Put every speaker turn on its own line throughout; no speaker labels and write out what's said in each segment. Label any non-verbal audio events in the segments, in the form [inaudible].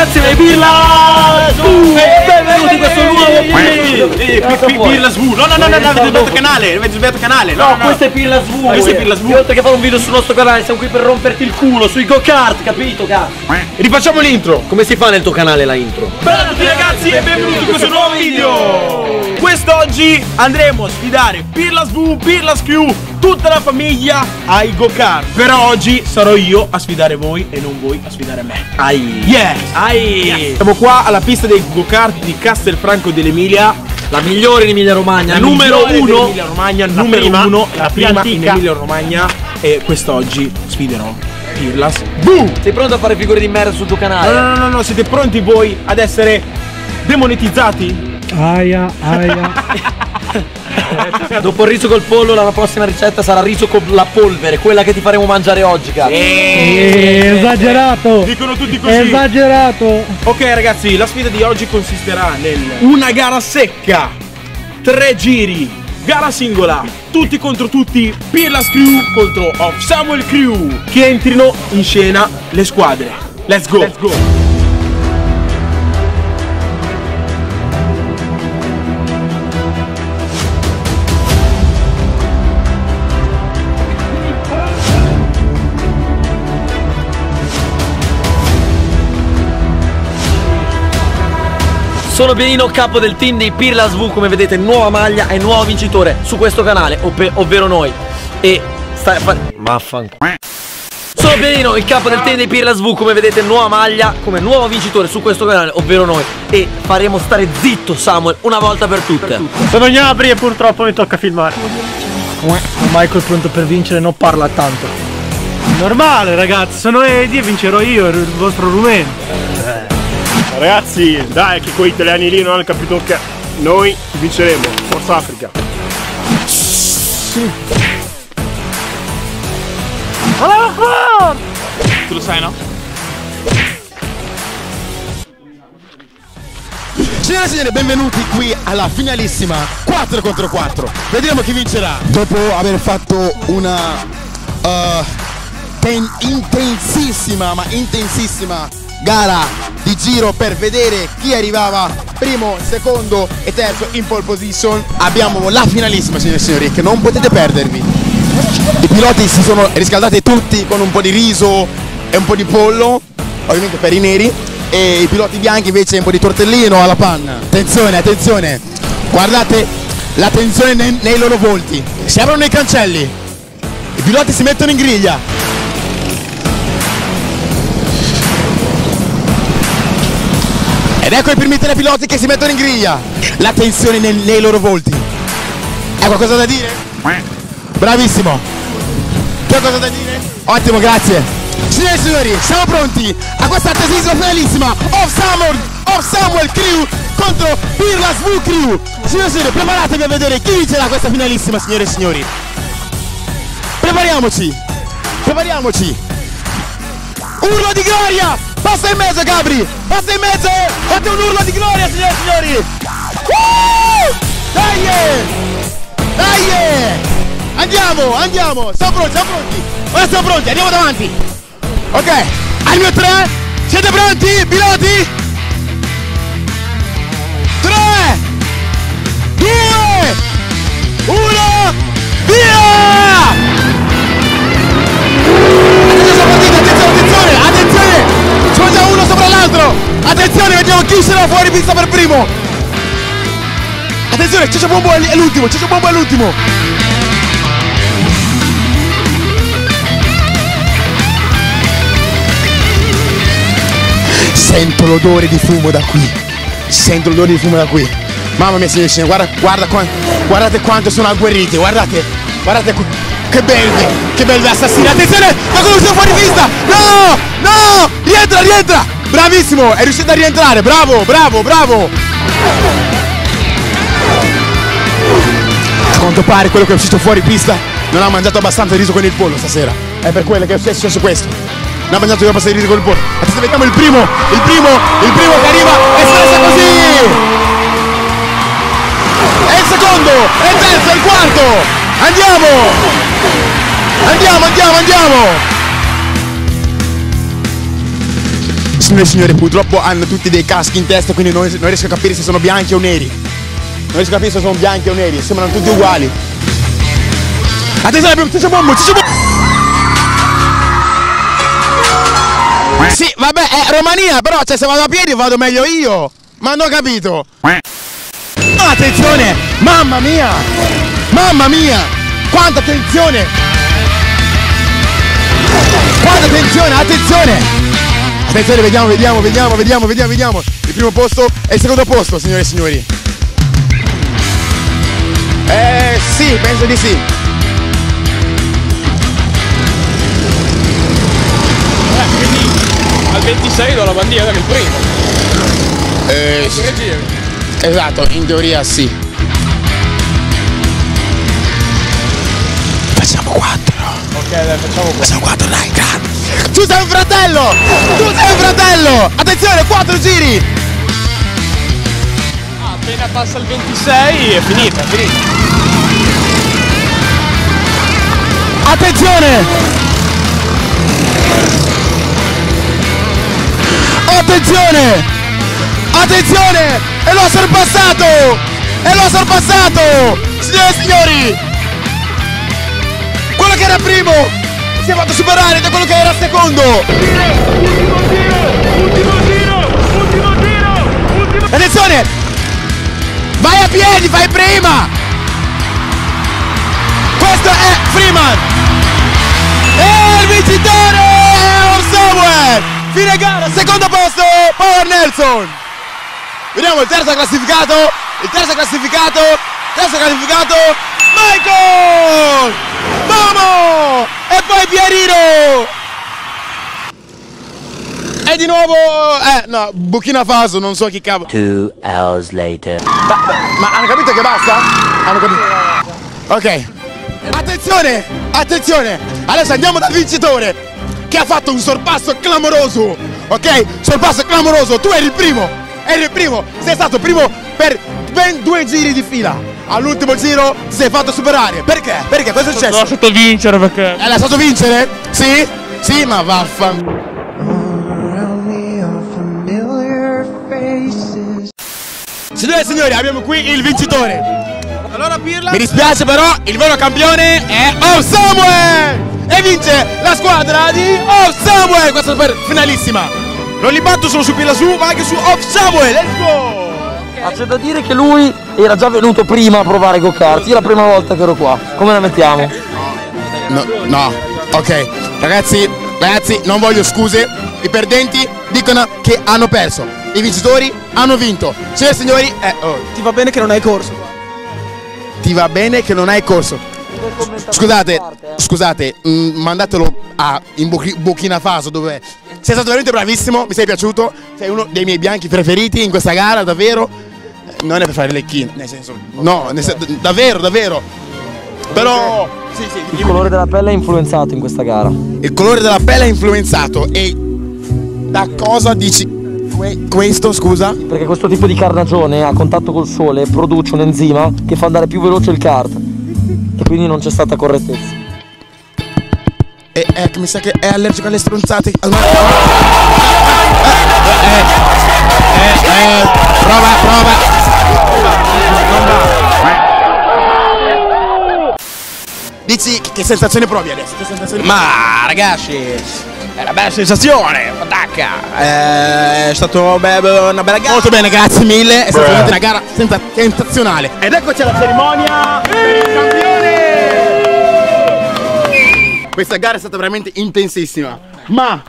ragazzi, dei Pirla! Benvenuti in questo nuovo video!
Pirla Svu. No, no, no, no, avete sbagliato canale. Avete sbagliato canale. No,
questo è Pirla Svu!
Questo è Pirla Svu.
Oltre che fare un video sul nostro canale, siamo qui per romperti il culo sui go-kart, capito, cazzo?
Rifacciamo l'intro.
Come si fa nel tuo canale la intro?
Ciao a tutti ragazzi e benvenuti in questo nuovo video. Quest'oggi andremo a sfidare Pirla Svu, Pirla Crew, tutta la famiglia ai go-kart. Però oggi sarò io a sfidare voi e non voi a sfidare me.
Ai!
Yes!
Ai!
Siamo qua alla pista dei go-kart di Castelfranco dell'Emilia.
La migliore in Emilia Romagna,
La
numero uno!
dell'Emilia Romagna, numero
prima,
uno,
la
la prima in Emilia Romagna. E quest'oggi sfiderò Pirlas. Boom!
Sei pronto a fare figure di merda sul tuo canale?
no, no, no, no, siete pronti voi ad essere demonetizzati?
Aia, aia. [laughs]
Dopo il riso col pollo, la prossima ricetta sarà riso con la polvere, quella che ti faremo mangiare oggi, cazzo.
Eh, esagerato.
Dicono tutti così.
Esagerato.
Ok ragazzi, la sfida di oggi consisterà nel una gara secca, tre giri, gara singola, tutti contro tutti, Pirlas Crew contro Of Samuel Crew, che entrino in scena le squadre. Let's go! Let's go!
Sono Benino, capo del team dei Pirla SV, come vedete, nuova maglia e nuovo vincitore su questo canale, ovve- ovvero noi. E sta fa- Vaffanculo. Sono Benino, il capo del team dei Pirla SV, come vedete, nuova maglia, come nuovo vincitore su questo canale, ovvero noi. E faremo stare zitto Samuel una volta per tutte.
Sono Gnabri e purtroppo mi tocca filmare. Michael pronto per vincere non parla tanto. Normale ragazzi, sono Edi e vincerò io il vostro rumeno.
Ragazzi, dai che quei italiani lì non hanno capito che noi vinceremo. Forza Africa.
Tu lo sai no?
Signore e signori, benvenuti qui alla finalissima 4 contro 4. Vedremo chi vincerà. Dopo aver fatto una ten- intensissima, ma intensissima gara di giro per vedere chi arrivava primo, secondo e terzo in pole position, abbiamo la finalissima, signore e signori, che non potete perdervi. I piloti si sono riscaldati tutti con un po' di riso e un po' di pollo, ovviamente per i neri, e i piloti bianchi invece un po' di tortellino alla panna. Attenzione, attenzione, guardate la tensione nei, nei loro volti. Si aprono i cancelli, i piloti si mettono in griglia. Ed ecco i primi tre piloti che si mettono in griglia. La tensione nel- nei loro volti. Hai qualcosa da dire? Bravissimo. Che cosa da dire? Ottimo, grazie. Signore e signori, siamo pronti a questa attesissima finalissima of Samuel, of Samuel Crew contro Pirla Svu Crew. Signore e signori, preparatevi a vedere chi vincerà questa finalissima, signore e signori. Prepariamoci. Prepariamoci. Urlo di gloria! Passa in mezzo, Gabri! Passa in mezzo! Fate un urlo di gloria, signore e signori! Dai! Dai! Andiamo, andiamo! Siamo pronti, siamo pronti! Ora siamo pronti, andiamo davanti! Ok, al mio 3, siete pronti, piloti? 3, 2, 1, via! Sarà fuori pista per primo! Attenzione, Ciccio Bombo è l'ultimo, Ciccio Bombo è l'ultimo! Sento l'odore di fumo da qui. Sento l'odore di fumo da qui. Mamma mia, signori, guarda, guarda, guardate quanto sono agguerriti, guardate, guardate qui. Che belvi, che belvi assassini. Attenzione, come sono fuori pista? No, no, rientra, rientra. Bravissimo, è riuscito a rientrare, bravo, bravo, bravo. A quanto pare quello che è uscito fuori pista non ha mangiato abbastanza riso con il pollo stasera. È per quello che è successo questo. Non ha mangiato abbastanza riso con il pollo. Adesso vediamo il primo, il primo, il primo che arriva e scherza così. E il secondo, e il terzo, e il quarto. Andiamo. Andiamo, andiamo, andiamo. Signore e signori, purtroppo hanno tutti dei caschi in testa, quindi non, non riesco a capire se sono bianchi o neri. Non riesco a capire se sono bianchi o neri, sembrano tutti uguali. Attenzione, Ciccio Bombo, Ciccio Bombo! Sì, vabbè, è Romania, però cioè, se vado a piedi vado meglio io. Ma non ho capito. Attenzione! Mamma mia! Mamma mia! Quanta attenzione! Quanta attenzione! Attenzione! Attenzione, vediamo, vediamo, vediamo, vediamo, vediamo, vediamo. Il primo posto e il secondo posto, signore e signori. Eh sì, penso di sì.
Al 26 do la bandiera del primo.
Eh, sì. Esatto, in teoria sì. Facciamo quattro.
Ok, dai, facciamo qua.
Facciamo quattro, dai, grande. Tu sei un fratello! Fratello! Attenzione, quattro giri!
Ah, appena passa il 26 è finita, è finita.
Attenzione! Attenzione! Attenzione! E l'ho sorpassato! E l'ho sorpassato! Signore e signori! Quello che era primo si è fatto superare da quello che era secondo! Attenzione! Vai a piedi, fai prima! Questo è Freeman! E il vincitore è Somewhere! Fine gara, secondo posto, Power Nelson! Vediamo il terzo classificato, il terzo classificato, terzo classificato, Michael! Momo! E poi Pierino! E di nuovo, eh no, Burkina Faso, non so chi cavolo.
Two hours later.
Ma hanno capito che basta? Hanno capito? Ok. Attenzione! Attenzione! Adesso andiamo dal vincitore che ha fatto un sorpasso clamoroso. Ok? Sorpasso clamoroso. Tu eri il primo. Eri il primo. Sei stato primo per ben due giri di fila. All'ultimo giro ti sei fatto superare. Perché? Perché? Cosa è successo?
lasciato vincere perché.
Eh, l'hai stato vincere? Sì? Sì, ma vaffa. Signore e signori, abbiamo qui il vincitore.
Allora Pirla.
Mi dispiace però, il vero campione è Of Samuel! E vince la squadra di Of Samuel! Questa per finalissima. Non li batto solo su Pilasù, ma anche su Of Samuel. Let's go!
Ma c'è da dire che lui era già venuto prima a provare go kart. Io è la prima volta che ero qua. Come la mettiamo?
No, no, ok. Ragazzi, ragazzi, non voglio scuse. I perdenti dicono che hanno perso. I vincitori hanno vinto. Signore e signori, eh, oh,
Ti va bene che non hai corso.
ti va bene che non hai corso. Scusate, scusate, mm, mandatelo a in Burki- Burkina Faso dove sei stato veramente bravissimo, mi sei piaciuto, sei uno dei miei bianchi preferiti in questa gara, davvero. Eh, Non è per fare lecchino, nel senso, no, nel sen- davvero, davvero. Però, sì, sì,
Il colore della pelle è influenzato in questa gara.
il colore della pelle è influenzato e da cosa dici que- questo, scusa?
Perché questo tipo di carnagione a contatto col sole produce un enzima che fa andare più veloce il kart. E quindi non c'è stata correttezza.
E, eh, che mi sa che è allergico alle stronzate. Eh, eh, eh, prova, prova. Dici che sensazione provi adesso? Che sensazione
Ma ragazzi, è una bella sensazione, attacca. È stato be- una bella gara.
Molto bene, grazie mille. È stata una gara senza- sensazionale. Ed eccoci alla cerimonia per il campione. Questa gara è stata veramente intensissima, ma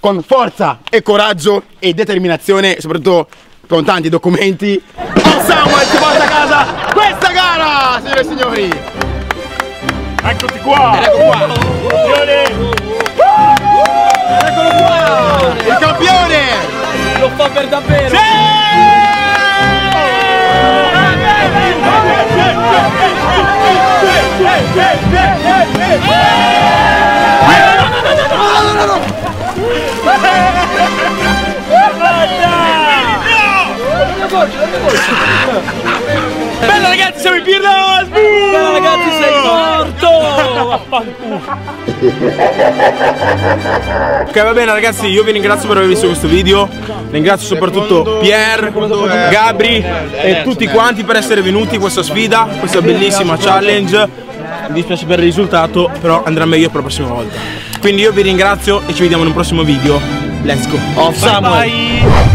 con forza e coraggio e determinazione, soprattutto con tanti documenti. Oh Samuel si porta a casa questa gara, signore e signori.
Eccoti qua!
Ecco qua, eccolo qua, il campione.
Lo fa per davvero!
Bella ragazzi, siamo in Pirla!
Bella ragazzi, sei morto!
Ok va bene ragazzi io vi ringrazio per aver visto questo video Ringrazio soprattutto Pier, Gabri e tutti quanti per essere venuti a questa sfida Questa bellissima challenge Mi dispiace per il risultato però andrà meglio per la prossima volta Quindi io vi ringrazio e ci vediamo in un prossimo video Let's go
Off Samuel.
Bye.